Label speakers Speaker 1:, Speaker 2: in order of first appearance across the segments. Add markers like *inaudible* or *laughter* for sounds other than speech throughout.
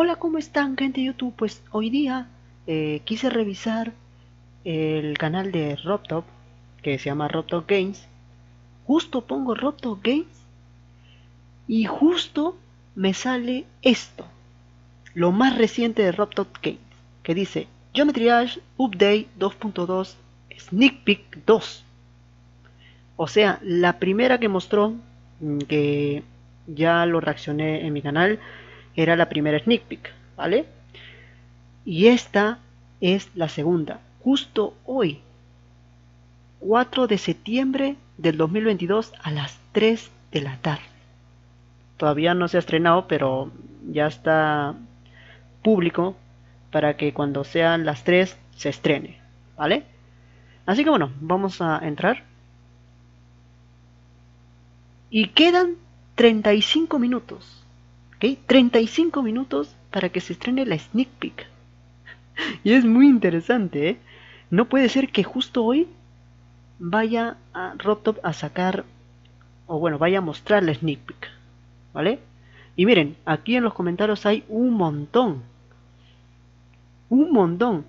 Speaker 1: Hola, ¿cómo están gente de YouTube? Pues hoy día eh, quise revisar el canal de RobTop, que se llama RobTop Games. Justo pongo RobTop Games y justo me sale esto. Lo más reciente de RobTop Games, que dice Geometry Dash Update 2.2 Sneak Peek 2. O sea, la primera que mostró, mm, que ya lo reaccioné en mi canal, era la primera sneak peek, ¿vale? Y esta es la segunda, justo hoy, 4 de septiembre del 2022 a las 3 de la tarde. Todavía no se ha estrenado, pero ya está público para que cuando sean las 3 se estrene, ¿vale? Así que bueno, vamos a entrar. Y quedan 35 minutos 35 minutos para que se estrene la sneak peek. *laughs* y es muy interesante, ¿eh? No puede ser que justo hoy vaya a RobTop a sacar, o bueno, vaya a mostrar la sneak peek, ¿vale? Y miren, aquí en los comentarios hay un montón. Un montón.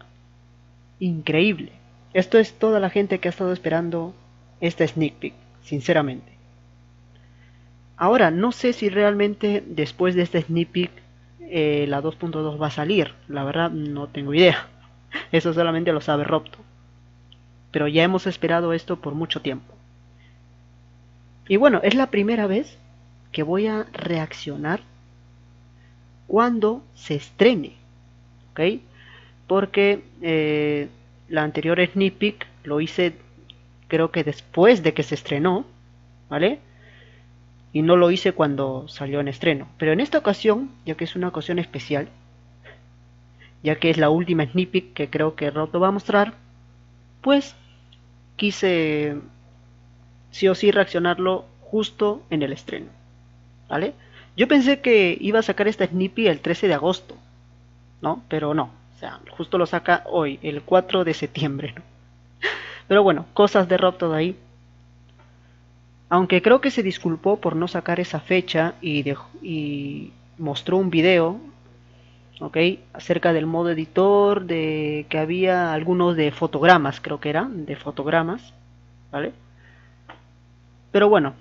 Speaker 1: Increíble. Esto es toda la gente que ha estado esperando esta sneak peek, sinceramente. Ahora, no sé si realmente después de este sneak peek eh, la 2.2 va a salir. La verdad, no tengo idea. *laughs* Eso solamente lo sabe Robto. Pero ya hemos esperado esto por mucho tiempo. Y bueno, es la primera vez que voy a reaccionar cuando se estrene. ¿Ok? Porque eh, la anterior sneak lo hice creo que después de que se estrenó. ¿Vale? Y no lo hice cuando salió en estreno. Pero en esta ocasión, ya que es una ocasión especial, ya que es la última snippet que creo que Roto va a mostrar, pues quise sí o sí reaccionarlo justo en el estreno. ¿Vale? Yo pensé que iba a sacar esta snippet el 13 de agosto, ¿no? Pero no, o sea, justo lo saca hoy, el 4 de septiembre, *laughs* Pero bueno, cosas de de ahí aunque creo que se disculpó por no sacar esa fecha y, mostró un video acerca del modo editor, de que había algunos de fotogramas, creo que eran, de fotogramas, ¿vale? Pero bueno,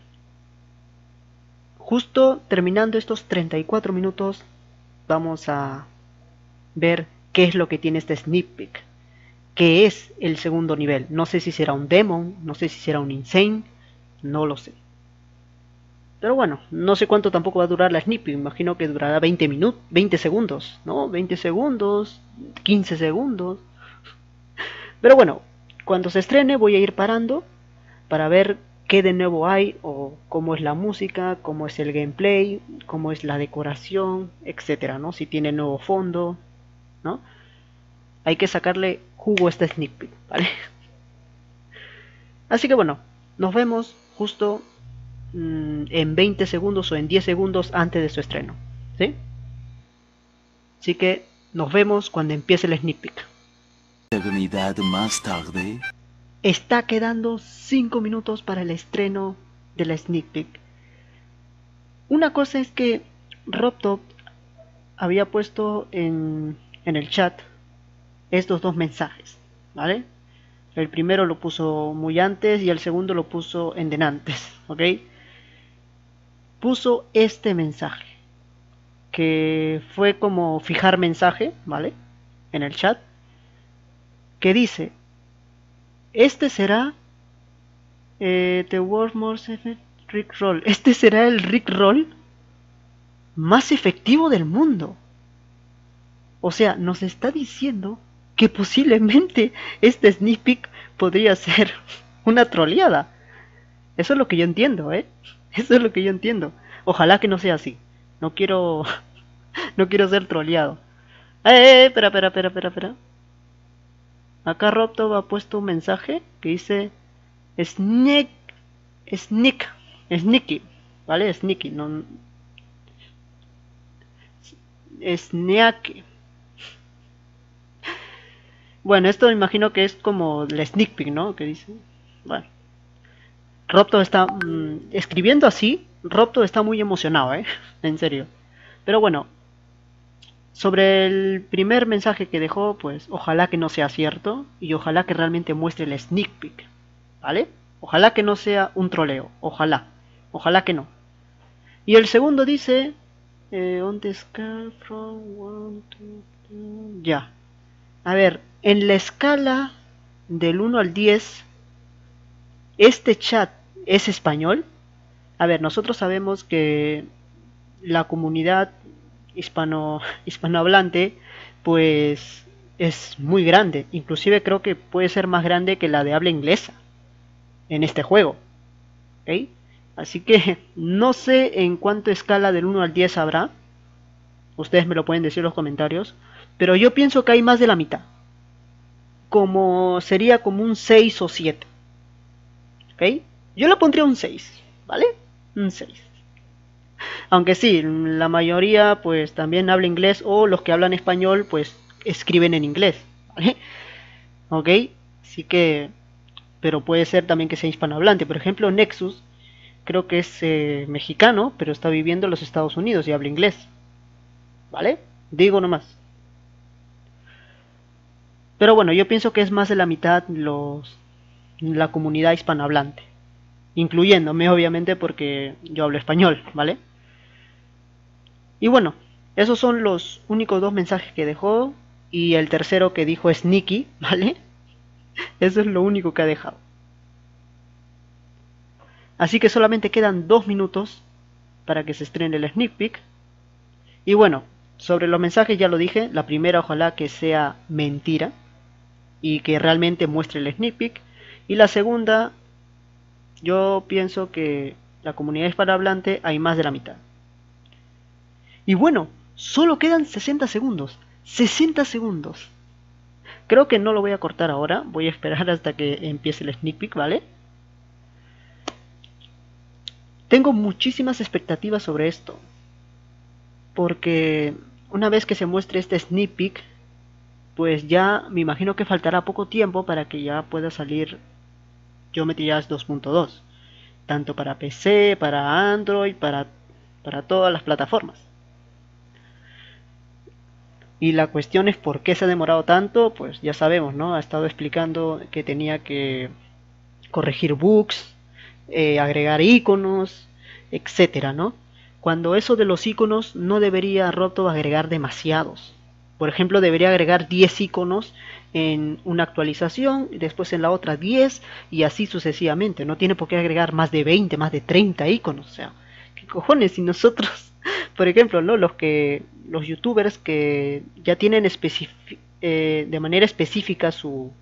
Speaker 1: justo terminando estos 34 minutos, vamos a ver qué es lo que tiene este sneak peek, que es el segundo nivel. No sé si será un demon, no sé si será un insane, no lo sé. Pero bueno, no sé cuánto tampoco va a durar la snippet. Imagino que durará 20 minutos, 20 segundos, ¿no? 20 segundos, 15 segundos. Pero bueno, cuando se estrene voy a ir parando para ver qué de nuevo hay o cómo es la música, cómo es el gameplay, cómo es la decoración, etcétera, ¿no? Si tiene nuevo fondo, ¿no? Hay que sacarle jugo a este snippet, ¿vale? Así que bueno, nos vemos justo mm, en 20 segundos o en 10 segundos antes de su estreno. ¿sí? Así que nos vemos cuando empiece el sneak peek. más tarde. Está quedando 5 minutos para el estreno de la sneak peek. Una cosa es que RobTop había puesto en, en el chat estos dos mensajes, ¿vale? El primero lo puso muy antes y el segundo lo puso en denantes, *laughs* ¿ok? Puso este mensaje, que fue como fijar mensaje, ¿vale? En el chat, que dice, este será eh, The World More Rick Roll. Este será el Rick Roll más efectivo del mundo. O sea, nos está diciendo que posiblemente *laughs* este sneak peek podría ser *laughs* una troleada. Eso es lo que yo entiendo, ¿eh? Eso es lo que yo entiendo. Ojalá que no sea así. No quiero *laughs* no quiero ser troleado. Eh, eh, eh espera, espera, espera, espera, espera. Acá Robtop ha puesto un mensaje que dice Sneak Sneak Sneaky, ¿vale? Sneaky, no Sneaky bueno, esto imagino que es como el sneak peek, ¿no? Que dice. Bueno. Robto está mm, escribiendo así. Robto está muy emocionado, ¿eh? *laughs* En serio. Pero bueno. sobre el primer mensaje que dejó, pues ojalá que no sea cierto y ojalá que realmente muestre el sneak peek, ¿vale? Ojalá que no sea un troleo, ojalá, ojalá que no. Y el segundo dice, eh, from to ya. A ver, en la escala del 1 al 10, este chat es español. A ver, nosotros sabemos que la comunidad hispano, *laughs* hispanohablante, pues es muy grande. Inclusive creo que puede ser más grande que la de habla inglesa en este juego. Así que *laughs* no sé en cuánto escala del 1 al 10 habrá. Ustedes me lo pueden decir en los comentarios. Pero yo pienso que hay más de la mitad. Como sería como un 6 o 7. ¿Ok? Yo le pondría un 6. ¿Vale? Un 6. Aunque sí, la mayoría pues también habla inglés o los que hablan español pues escriben en inglés. ¿vale? ¿Ok? Así que... Pero puede ser también que sea hispanohablante. Por ejemplo, Nexus creo que es eh, mexicano, pero está viviendo en los Estados Unidos y habla inglés. ¿Vale? Digo nomás. Pero bueno, yo pienso que es más de la mitad los la comunidad hispanohablante. Incluyéndome, obviamente, porque yo hablo español, ¿vale? Y bueno, esos son los únicos dos mensajes que dejó. Y el tercero que dijo es Nicky, *laughs* ¿vale? Eso es lo único que ha dejado. Así que solamente quedan dos minutos para que se estrene el sneak peek. Y bueno, sobre los mensajes ya lo dije. La primera ojalá que sea mentira. Y que realmente muestre el sneak peek. Y la segunda, yo pienso que la comunidad hispanohablante hay más de la mitad. Y bueno, solo quedan 60 segundos. 60 segundos. Creo que no lo voy a cortar ahora. Voy a esperar *laughs* hasta que empiece el sneak peek, ¿vale? Tengo muchísimas expectativas sobre esto. Porque una vez que se muestre este sneak peek, pues ya me imagino que faltará poco tiempo para que ya pueda salir Geometry Dash 2.2. Tanto para PC, para Android, para, todas las plataformas. Y la cuestión es por qué se ha demorado tanto, pues ya sabemos, ¿no? Ha estado explicando que tenía que corregir bugs, eh, agregar iconos, etcétera, ¿no? Cuando eso de los iconos no debería Roto agregar demasiados. Por ejemplo, debería agregar 10 iconos en una actualización, después en la otra 10 y así sucesivamente. No tiene por qué agregar más de 20, más de 30 iconos. O sea, ¿qué cojones? Si nosotros, *laughs* por ejemplo, ¿no? los que los youtubers que ya tienen eh, de manera específica su,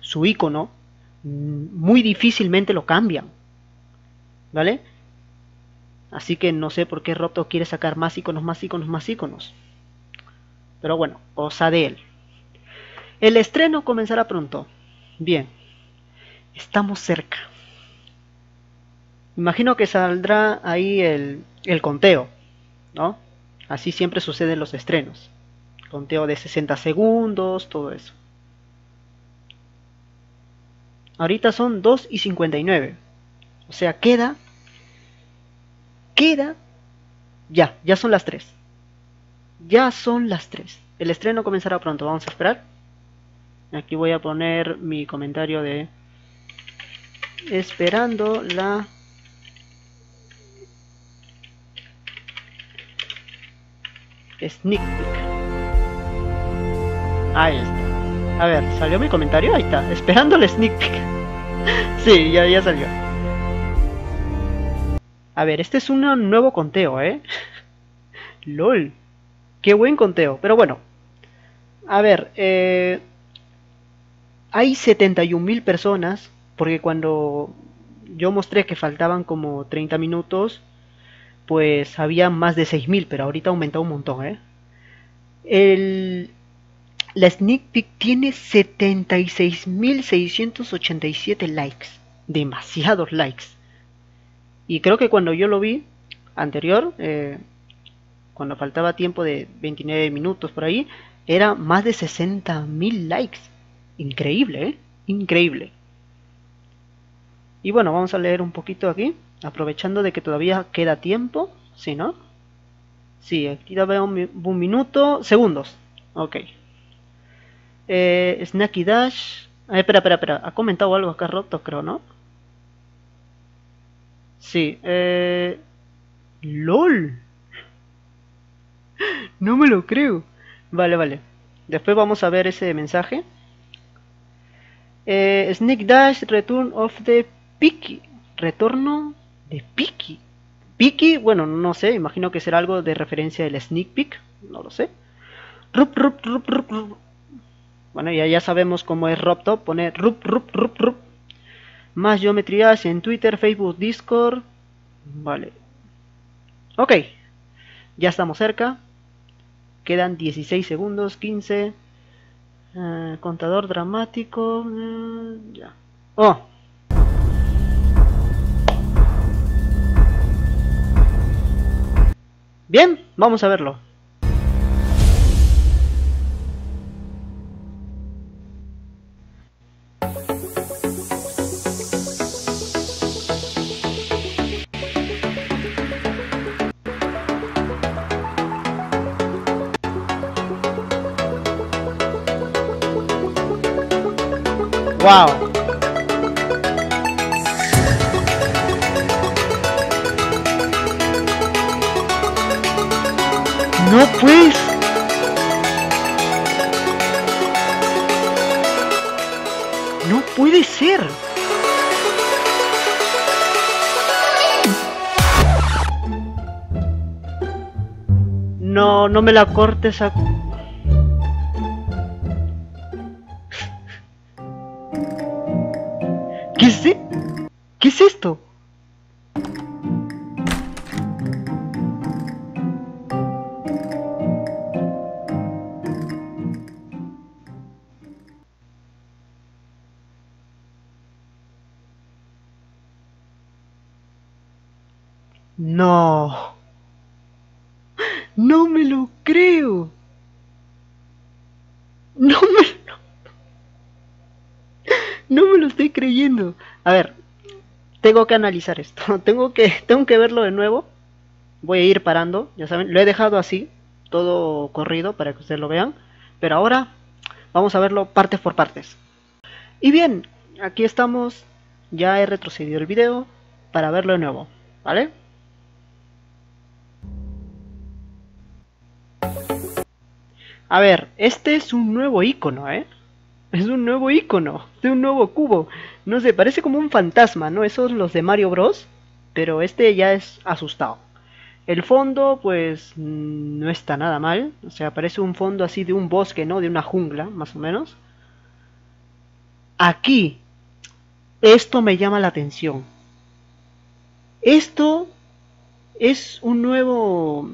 Speaker 1: su icono, mm, muy difícilmente lo cambian. ¿Vale? Así que no sé por qué Robto quiere sacar más iconos, más iconos, más iconos. Pero bueno, cosa de él. El estreno comenzará pronto. Bien, estamos cerca. Imagino que saldrá ahí el, conteo, ¿no? Así siempre sucede en los estrenos. Conteo de 60 segundos, todo eso. Ahorita son 2 y 59. O sea, queda... Queda... Ya, ya son las 3. Ya son las 3. El estreno comenzará pronto, vamos a esperar. Aquí voy a poner mi comentario de... Esperando la Sneak peek. Ahí está. A ver, ¿salió mi comentario? Ahí está. Esperando el sneak peek. *laughs* sí, ya, ya salió. A ver, este es un nuevo conteo, ¿eh? *laughs* LOL. Qué buen conteo. Pero bueno. A ver, eh, hay 71.000 personas. Porque cuando yo mostré que faltaban como 30 minutos, pues había más de 6.000, pero ahorita ha aumentado un montón, ¿eh? El, la sneak peek tiene 76.687 likes. Demasiados likes. Y creo que cuando yo lo vi anterior, eh, cuando faltaba tiempo de 29 minutos por ahí, era más de 60.000 likes. Increíble, ¿eh? Increíble. Y bueno, vamos a leer un poquito aquí aprovechando de que todavía queda tiempo, ¿sí no? Sí, aquí veo un, un minuto. Segundos. Ok. Eh, Snacky Dash. Ah, espera, espera, espera. Ha comentado algo acá roto, creo, ¿no? Sí. Eh... LOL. No me lo creo. Vale, vale. Después vamos a ver ese mensaje. Eh, Sneak Dash Return of the Piki. Retorno de Piki. Piki, bueno, no sé, imagino que será algo de referencia del Sneak Peek, no lo sé. Rup, rup, rup, rup, rup. Bueno, ya, ya sabemos cómo es RobTop, pone rup, rup, rup, rup. Más geometrías en Twitter, Facebook, Discord. Vale. Ok, ya estamos cerca. Quedan 16 segundos, 15. Eh, contador dramático. eh, ya. Oh. Bien, vamos a verlo. No pues. No puede ser. No, no me la cortes a... No. No me lo creo. No me lo... No me lo estoy creyendo. A ver, tengo que analizar esto. *laughs* Tengo que, tengo que verlo de nuevo. Voy a ir parando, ya saben. Lo he dejado así, todo corrido para que ustedes lo vean. Pero ahora vamos a verlo partes por partes. Y bien, aquí estamos. Ya he retrocedido el video para verlo de nuevo. ¿Vale? A ver, este es un nuevo icono, ¿eh? Es un nuevo icono, de un nuevo cubo. No sé, parece como un fantasma, ¿no? Esos los de Mario Bros. Pero este ya es asustado. El fondo, pues, mm, no está nada mal. O sea, parece un fondo así de un bosque, ¿no? De una jungla, más o menos. Aquí, esto me llama la atención. Esto es un nuevo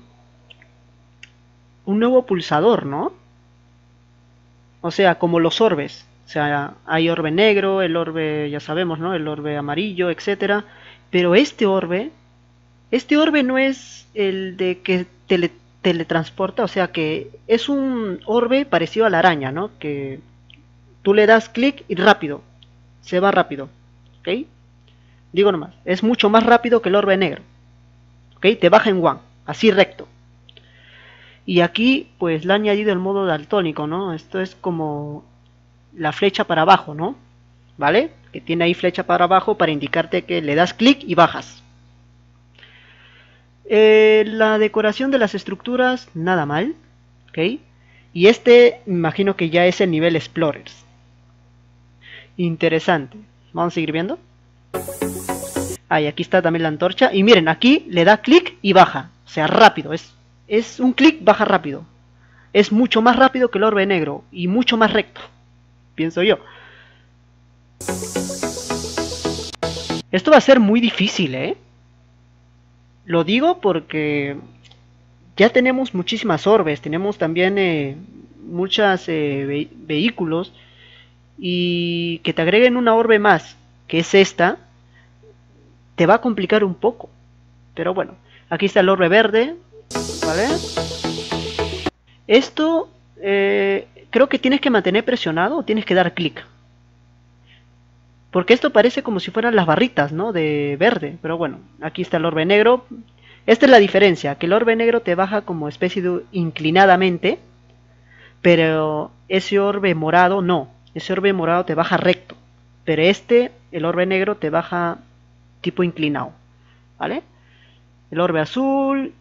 Speaker 1: un nuevo pulsador, ¿no? O sea, como los orbes. O sea, hay orbe negro, el orbe, ya sabemos, ¿no? El orbe amarillo, etcétera. Pero este orbe, este orbe no es el de que tele, teletransporta, o sea que es un orbe parecido a la araña, ¿no? Que tú le das clic y rápido, se va rápido, ¿ok? Digo nomás, es mucho más rápido que el orbe negro, ¿ok? Te baja en one, así recto. Y aquí pues le ha añadido el modo daltónico, ¿no? Esto es como la flecha para abajo, ¿no? ¿Vale? Que tiene ahí flecha para abajo para indicarte que le das clic y bajas. Eh, la decoración de las estructuras, nada mal, ¿ok? Y este, imagino que ya es el nivel Explorers. Interesante. Vamos a seguir viendo. Ahí, aquí está también la antorcha. Y miren, aquí le da clic y baja. O sea, rápido, es es un clic baja rápido. Es mucho más rápido que el orbe negro y mucho más recto, pienso yo. Esto va a ser muy difícil, ¿eh? Lo digo porque ya tenemos muchísimas orbes, tenemos también eh, muchos eh, ve vehículos y que te agreguen una orbe más, que es esta, te va a complicar un poco. Pero bueno, aquí está el orbe verde, Esto eh, creo que tienes que mantener presionado o tienes que dar clic. Porque esto parece como si fueran las barritas, ¿no? De verde. Pero bueno, aquí está el orbe negro. Esta es la diferencia, que el orbe negro te baja como especie de inclinadamente, pero ese orbe morado no, ese orbe morado te baja recto, pero este, el orbe negro, te baja tipo inclinado, ¿vale? El orbe azul,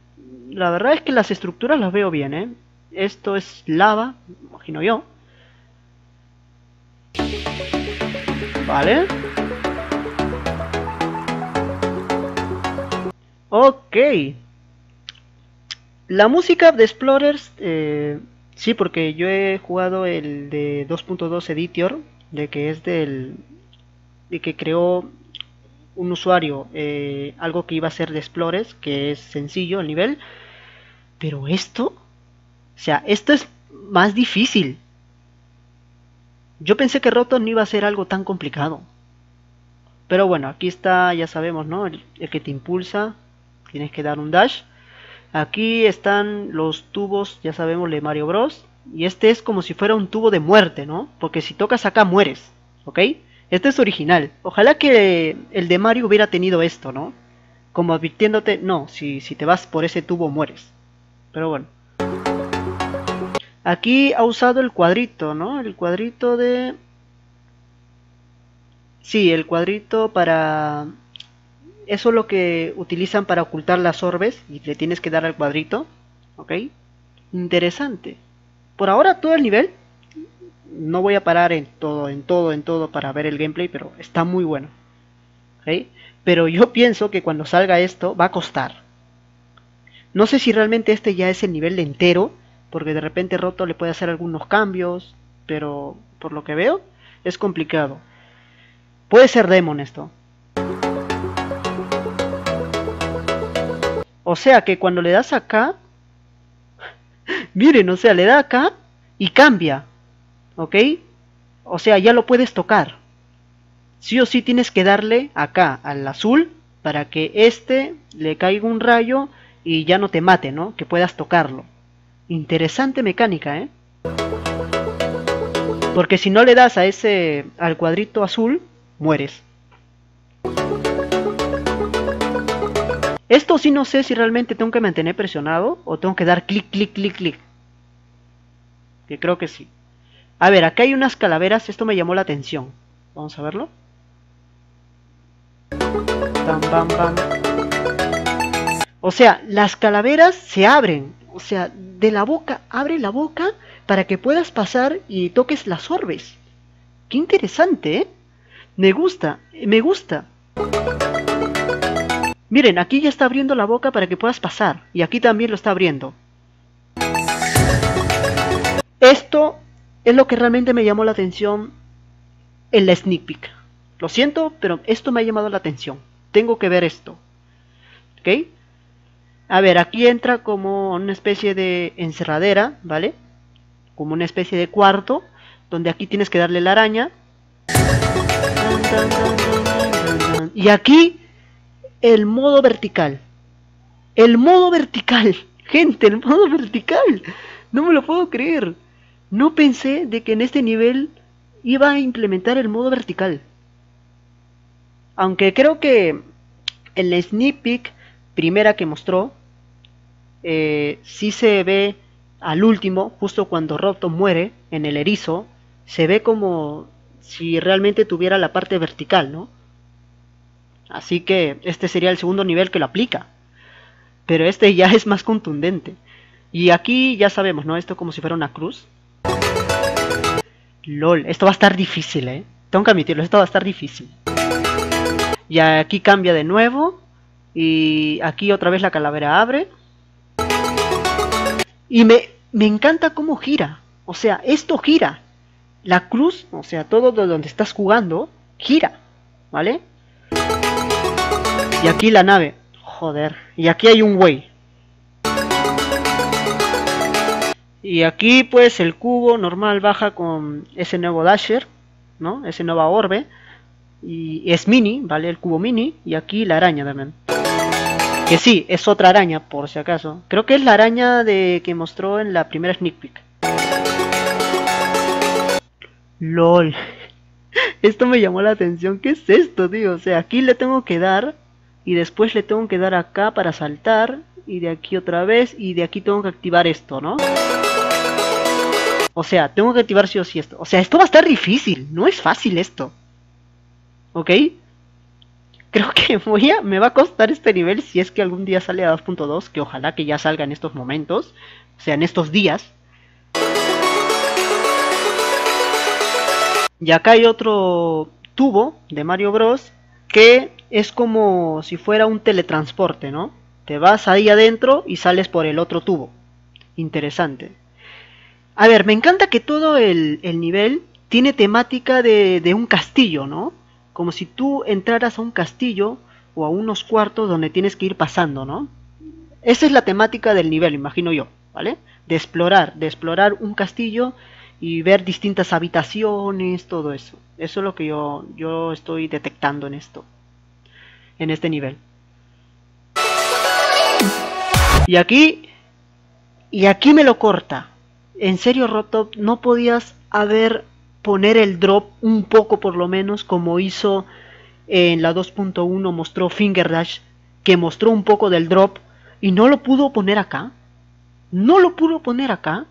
Speaker 1: la verdad es que las estructuras las veo bien, ¿eh? Esto es lava, imagino yo. Vale. Ok. La música de Explorers, eh, sí, porque yo he jugado el de 2.2 Editor, de que es del... de que creó un usuario eh, algo que iba a ser de Explorers, que es sencillo el nivel, pero esto, o sea, esto es más difícil. Yo pensé que Roto no iba a ser algo tan complicado. Pero bueno, aquí está, ya sabemos, ¿no? El, que te impulsa. Tienes que dar un dash. Aquí están los tubos, ya sabemos, de Mario Bros. Y este es como si fuera un tubo de muerte, ¿no? Porque si tocas acá mueres, ¿ok? Este es original. Ojalá que el de Mario hubiera tenido esto, ¿no? Como advirtiéndote, no, si, si te vas por ese tubo mueres. Pero bueno. Aquí ha usado el cuadrito, ¿no? El cuadrito de... Sí, el cuadrito para... Eso es lo que utilizan para ocultar las orbes y le tienes que dar al cuadrito. ¿Ok? Interesante. Por ahora todo el nivel. No voy a parar en todo, en todo, en todo para ver el gameplay, pero está muy bueno. ¿Ok? Pero yo pienso que cuando salga esto va a costar. No sé si realmente este ya es el nivel entero porque de repente Roto le puede hacer algunos cambios, pero por lo que veo es complicado. Puede ser Demon esto. O sea que cuando le das acá, *laughs* miren, o sea, le da acá y cambia, ¿ok? O sea, ya lo puedes tocar. Sí o sí tienes que darle acá al azul para que este le caiga un rayo y ya no te mate, ¿no? Que puedas tocarlo. Interesante mecánica, ¿eh? Porque si no le das a ese al cuadrito azul, mueres. Esto sí no sé si realmente tengo que mantener presionado o tengo que dar clic, clic, clic, clic. Que creo que sí. A ver, acá hay unas calaveras, esto me llamó la atención. Vamos a verlo. O sea, las calaveras se abren o sea, de la boca, abre la boca para que puedas pasar y toques las orbes. Qué interesante, ¿eh? Me gusta, me gusta. Miren, aquí ya está abriendo la boca para que puedas pasar. Y aquí también lo está abriendo. Esto es lo que realmente me llamó la atención en la sneak peek. Lo siento, pero esto me ha llamado la atención. Tengo que ver esto. ¿Ok? A ver, aquí entra como una especie de encerradera, ¿vale? Como una especie de cuarto, donde aquí tienes que darle la araña. Y aquí el modo vertical. El modo vertical. Gente, el modo vertical. No me lo puedo creer. No pensé de que en este nivel iba a implementar el modo vertical. Aunque creo que en la sneak peek primera que mostró, eh, si se ve al último, justo cuando Roto muere en el erizo, se ve como si realmente tuviera la parte vertical, ¿no? Así que este sería el segundo nivel que lo aplica. Pero este ya es más contundente. Y aquí ya sabemos, ¿no? Esto como si fuera una cruz. LOL, esto va a estar difícil, ¿eh? Tengo que admitirlo, esto va a estar difícil. Y aquí cambia de nuevo. Y aquí otra vez la calavera abre. Y me, me encanta cómo gira. O sea, esto gira. La cruz, o sea, todo donde estás jugando, gira. ¿Vale? Y aquí la nave. Joder. Y aquí hay un güey. Y aquí pues el cubo normal baja con ese nuevo Dasher, ¿no? Ese nuevo orbe. Y es mini, ¿vale? El cubo mini. Y aquí la araña también. Que sí, es otra araña, por si acaso. Creo que es la araña de que mostró en la primera sneak peek. LOL. *laughs* Esto me llamó la atención. ¿Qué es esto, tío? O sea, aquí le tengo que dar y después le tengo que dar acá para saltar y de aquí otra vez y de aquí tengo que activar esto, ¿no? O sea, tengo que activar sí o sí esto. O sea, esto va a estar difícil, no es fácil esto. ¿Ok? Creo que *laughs* voy a, me va a costar este nivel si es que algún día sale a 2.2, que ojalá que ya salga en estos momentos, o sea, en estos días. Y acá hay otro tubo de Mario Bros. que es como si fuera un teletransporte, ¿no? Te vas ahí adentro y sales por el otro tubo. Interesante. A ver, me encanta que todo el, nivel tiene temática de, de, un castillo, ¿no? Como si tú entraras a un castillo o a unos cuartos donde tienes que ir pasando, ¿no? Esa es la temática del nivel, imagino yo, ¿vale? De explorar, de explorar un castillo y ver distintas habitaciones, todo eso. Eso es lo que yo, yo estoy detectando en esto en este nivel. Y aquí, y aquí me lo corta. En serio, Rotop, no podías haber poner el drop un poco por lo menos como hizo en la 2.1 mostró Finger Dash que mostró un poco del drop y no lo pudo poner acá. No lo pudo poner acá.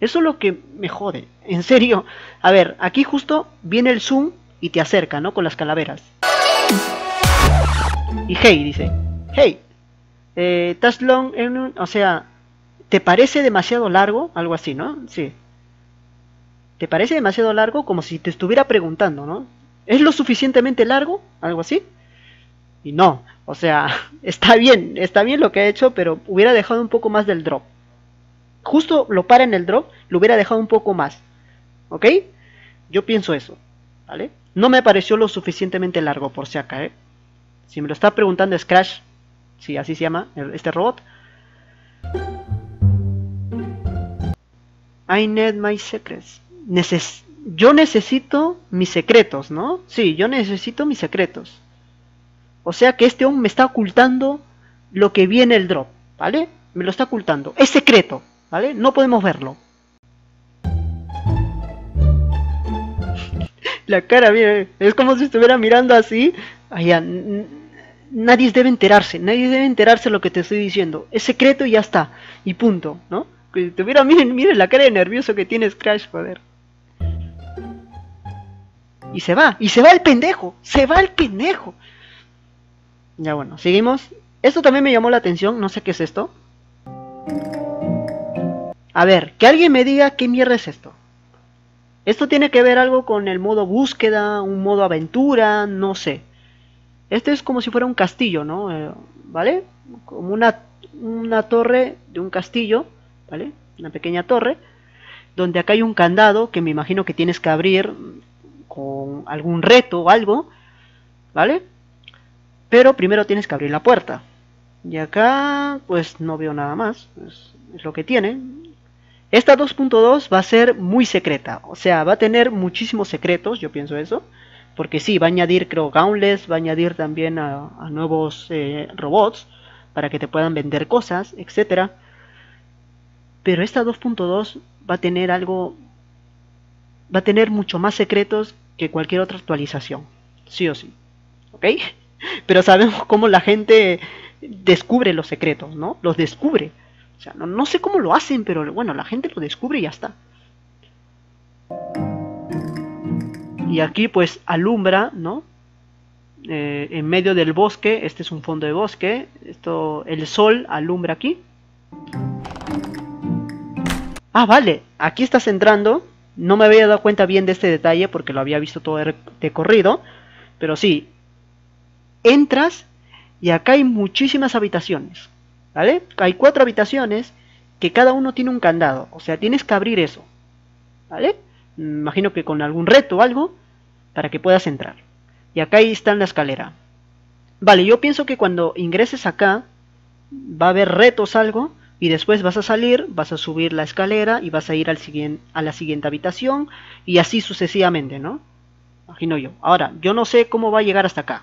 Speaker 1: Eso es lo que me jode. En serio. A ver, aquí justo viene el zoom y te acerca, ¿no? Con las calaveras. Y hey, dice, hey, eh, long, o sea, ¿te parece demasiado largo? Algo así, ¿no? Sí. ¿Te parece demasiado largo? Como si te estuviera preguntando, ¿no? ¿Es lo suficientemente largo? Algo así. Y no, o sea, *laughs* está bien, está bien lo que ha hecho, pero hubiera dejado un poco más del drop. Justo lo para en el drop, lo hubiera dejado un poco más. ¿Ok? Yo pienso eso, ¿vale? No me pareció lo suficientemente largo, por si acá, ¿eh? Si me lo está preguntando Scratch, si así se llama este robot. I need my secrets. yo necesito mis secretos, ¿no? Sí, yo necesito mis secretos. O sea que este hombre me está ocultando lo que viene el drop, ¿vale? Me lo está ocultando. Es secreto, ¿vale? No podemos verlo. *laughs* La cara, mire, es como si estuviera mirando así. Allá, nadie debe enterarse, nadie debe enterarse de lo que te estoy diciendo. Es secreto y ya está. Y punto, ¿no? Miren, miren la cara de nervioso que tiene Crash, joder. Y se va, y se va el pendejo, se va el pendejo. Ya bueno, seguimos. Esto también me llamó la atención, no sé qué es esto. A ver, que alguien me diga qué mierda es esto. Esto tiene que ver algo con el modo búsqueda, un modo aventura, no sé. Este es como si fuera un castillo, ¿no? Eh, ¿Vale? Como una, una torre de un castillo, Una pequeña torre, donde acá hay un candado que me imagino que tienes que abrir con algún reto o algo, ¿vale? Pero primero tienes que abrir la puerta. Y acá, pues no veo nada más, es, lo que tiene. Esta 2.2 va a ser muy secreta, o sea, va a tener muchísimos secretos, yo pienso eso. Porque sí, va a añadir, creo, Gauntless, va a añadir también a, nuevos eh, robots para que te puedan vender cosas, etc. Pero esta 2.2 va a tener algo, va a tener mucho más secretos que cualquier otra actualización, sí o sí. ¿Ok? *laughs* Pero sabemos cómo la gente descubre los secretos, ¿no? Los descubre. O sea, no, sé cómo lo hacen, pero bueno, la gente lo descubre y ya está. y aquí pues alumbra, ¿no? Eh, en medio del bosque, este es un fondo de bosque, esto, el sol alumbra aquí. Ah, vale, aquí estás entrando, no me había dado cuenta bien de este detalle porque lo había visto todo de corrido, pero sí, entras y acá hay muchísimas habitaciones, ¿vale? Hay cuatro habitaciones que cada uno tiene un candado, o sea, tienes que abrir eso, ¿vale? imagino que con algún reto o algo, para que puedas entrar. Y acá ahí está en la escalera. Vale, yo pienso que cuando ingreses acá, va a haber retos algo, y después vas a salir, vas a subir la escalera y vas a ir al a la siguiente habitación, y así sucesivamente, ¿no? Imagino yo. Ahora, yo no sé cómo va a llegar hasta acá.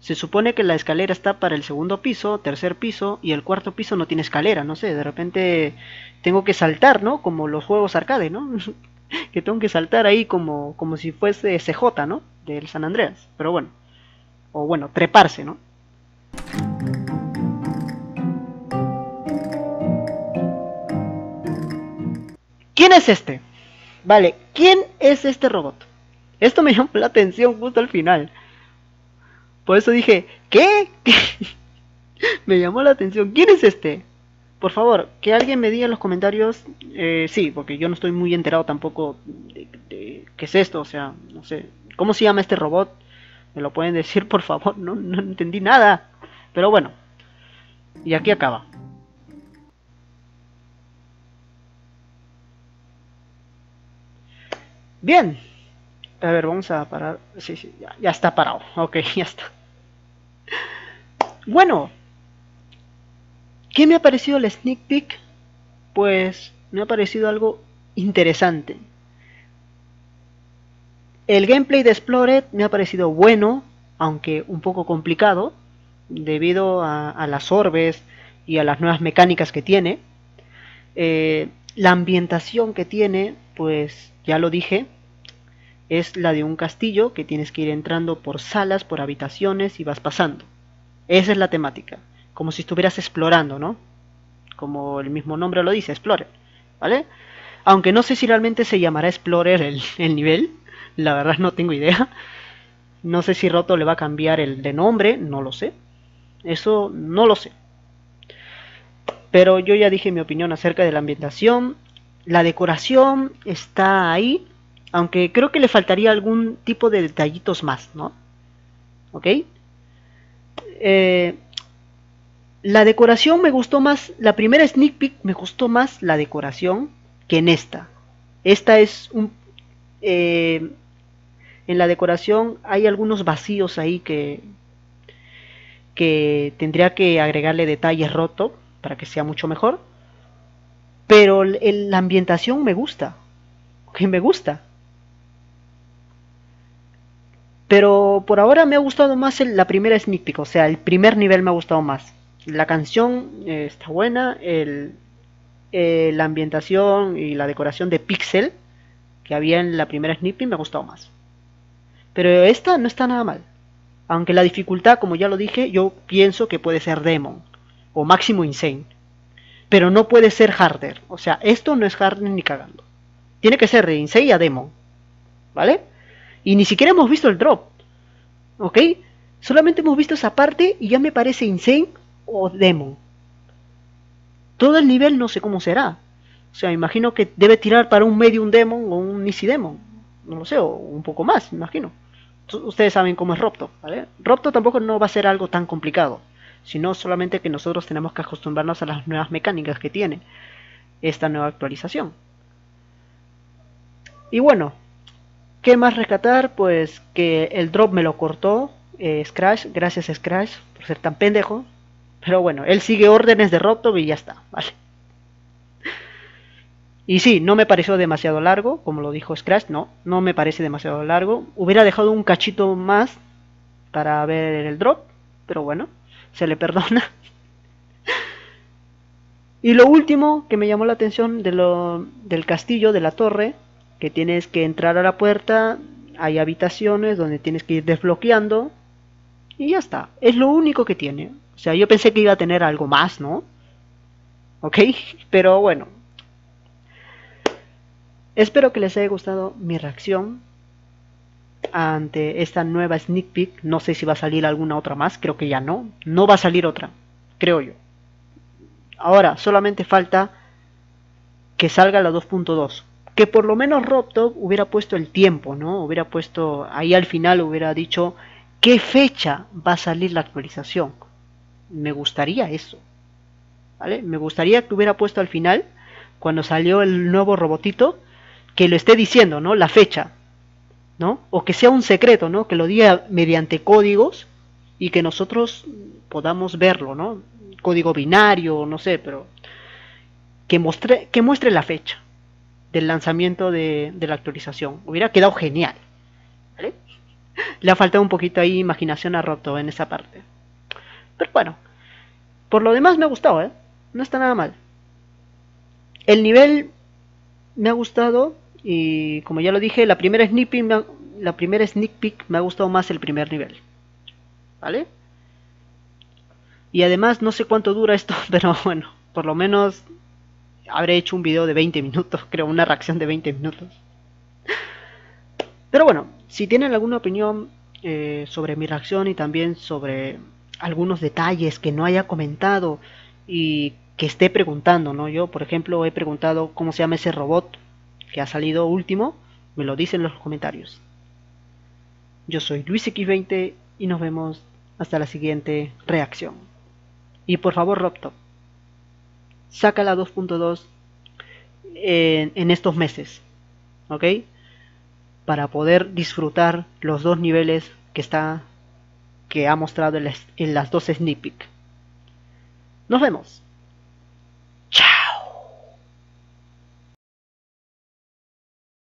Speaker 1: Se supone que la escalera está para el segundo piso, tercer piso, y el cuarto piso no tiene escalera, no sé, de repente tengo que saltar, ¿no? Como los juegos arcade, ¿no? *laughs* que tengo que saltar ahí como, como si fuese CJ, ¿no? Del San Andreas. Pero bueno. O bueno, treparse, ¿no? ¿Quién es este? Vale, ¿quién es este robot? Esto me llamó la atención justo al final. Por eso dije, ¿qué? *laughs* me llamó la atención. ¿Quién es este? Por favor, que alguien me diga en los comentarios. Eh, sí, porque yo no estoy muy enterado tampoco de, qué es esto. O sea, no sé. ¿Cómo se llama este robot? ¿Me lo pueden decir, *laughs* por favor? No, no entendí nada. Pero bueno. Y aquí acaba. Bien. A ver, vamos a parar. Sí, sí, ya, está parado. Ok, *laughs* ya está. Bueno, ¿qué me ha parecido el sneak peek? Pues me ha parecido algo interesante. El gameplay de Explored me ha parecido bueno, aunque un poco complicado, debido a, las orbes y a las nuevas mecánicas que tiene. Eh, la ambientación que tiene, pues ya lo dije, es la de un castillo que tienes que ir entrando por salas, por habitaciones y vas pasando. Esa es la temática, como si estuvieras explorando, ¿no? Como el mismo nombre lo dice, Explorer, ¿vale? Aunque no sé si realmente se llamará Explorer el, el nivel, la verdad no tengo idea. No sé si Roto le va a cambiar el de nombre, no lo sé. Eso no lo sé. Pero yo ya dije mi opinión acerca de la ambientación. La decoración está ahí, aunque creo que le faltaría algún tipo de detallitos más, ¿no? ¿Ok? Eh, la decoración me gustó más, la primera sneak peek me gustó más la decoración que en esta. Esta es un... Eh, en la decoración hay algunos vacíos ahí que, que tendría que agregarle detalles roto para que sea mucho mejor. Pero la ambientación me gusta. Que me gusta. Pero por ahora me ha gustado más la primera sneak peek, o sea, el primer nivel me ha gustado más. La canción eh, está buena, el, eh, la ambientación y la decoración de pixel que había en la primera sneak peek me ha gustado más. Pero esta no está nada mal. Aunque la dificultad, como ya lo dije, yo pienso que puede ser Demon o máximo Insane. Pero no puede ser Harder. O sea, esto no es Harder ni cagando. Tiene que ser de Insane a Demon. ¿Vale? Y ni siquiera hemos visto el drop. ¿Ok? Solamente hemos visto esa parte y ya me parece insane o demon. Todo el nivel no sé cómo será. O sea, imagino que debe tirar para un medium demon o un easy demon. No lo sé, o un poco más, imagino. Ustedes saben cómo es Ropto, ¿vale? Ropto tampoco no va a ser algo tan complicado, sino solamente que nosotros tenemos que acostumbrarnos a las nuevas mecánicas que tiene esta nueva actualización. Y bueno, ¿Qué más rescatar? Pues que el drop me lo cortó eh, Scratch, gracias Scratch por ser tan pendejo. Pero bueno, él sigue órdenes de Roto y ya está, *laughs* vale. Y sí, no me pareció demasiado largo, como lo dijo Scratch, no, no me parece demasiado largo. Hubiera dejado un cachito más para ver el drop, pero bueno, se le perdona. y lo último que me llamó la atención de lo, del castillo, de la torre, que tienes que entrar a la puerta, hay habitaciones donde tienes que ir desbloqueando y ya está. Es lo único que tiene. O sea, yo pensé que iba a tener algo más, ¿no? ¿Ok? Pero bueno. Espero que les haya gustado mi reacción ante esta nueva sneak peek. No sé si va a salir alguna otra más, creo que ya no. No va a salir otra, creo yo. Ahora, solamente falta que salga la 2.2 que por lo menos Robtop hubiera puesto el tiempo, ¿no? Hubiera puesto, ahí al final hubiera dicho qué fecha va a salir la actualización. Me gustaría eso. ¿Vale? Me gustaría que hubiera puesto al final, cuando salió el nuevo robotito, que lo esté diciendo, ¿no? La fecha. ¿No? O que sea un secreto, ¿no? Que lo diga mediante códigos y que nosotros podamos verlo, ¿no? Código binario, no sé, pero que muestre, que muestre la fecha del lanzamiento de, la actualización. Hubiera quedado genial. Le ha faltado un poquito ahí imaginación a Roto en esa parte. Pero bueno, por lo demás me ha gustado, ¿eh? No está nada mal. El nivel me ha gustado y como ya lo dije, la primera sneak peek me la primera sneak peek me ha gustado más el primer nivel. ¿Vale? Y además no sé cuánto dura esto, *laughs* pero bueno, por lo menos habré hecho un video de 20 minutos, *laughs* creo, una reacción de 20 minutos. Pero bueno, si tienen alguna opinión eh, sobre mi reacción y también sobre algunos detalles que no haya comentado y que esté preguntando, ¿no? Yo, por ejemplo, he preguntado cómo se llama ese robot que ha salido último, me lo dicen en los comentarios. Yo soy LuisX20 y nos vemos hasta la siguiente reacción. Y por favor, Robtop, saca la 2.2 en, en estos meses, ¿ok? Para poder disfrutar los dos niveles que está que ha mostrado en las, dos sneak. Nos vemos.